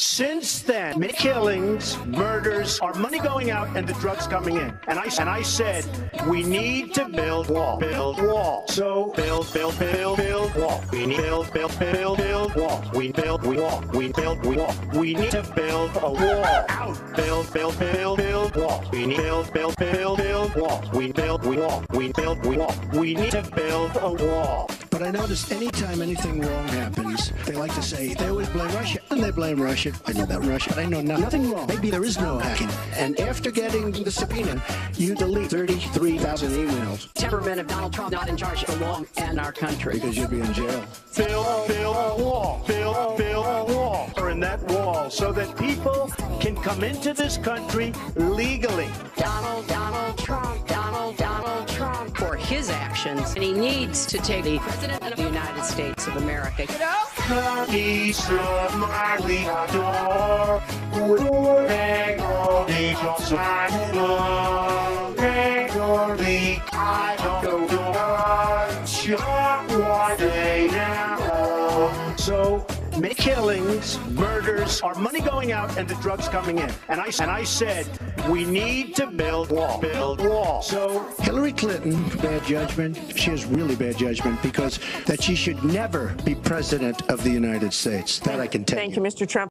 Since then, many killings, murders, our money going out and the drugs coming in. And I and I said we need to build wall, build wall. So build, build, build, build wall. We need build, build, build, build wall. We build, we wall. We build, we wall. We need to build a wall. Out. Build, build, build, build wall. We need build, build, build, build wall. We build, we wall. We build, we wall. We need to build a wall. But I noticed anytime anything wrong happens, they like to say they always blame Russia, and they blame Russia. I know about Russia. I know no- nothing wrong. Maybe there is no hacking. And after getting the subpoena, you delete 33,000 emails temperament of Donald Trump not in charge of the law and our country. because you'd be in jail. Build, build a wall. Build, build a wall. Or in that wall so that people can come into this country legally. Donald, Donald Trump, his actions. And he needs to take the President of the United States of America. So many killings, murders, our money going out and the drugs coming in. And I and I said we need to build wall, build wall. So Hillary Clinton, bad judgment. She has really bad judgment because that she should never be president of the United States. That I can tell Thank you, Mr. Trump.